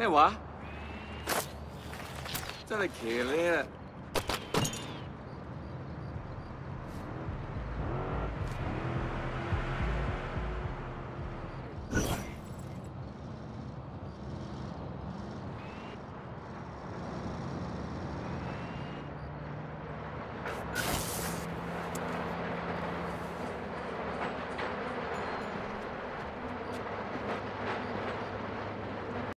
咩話？真係騎呢！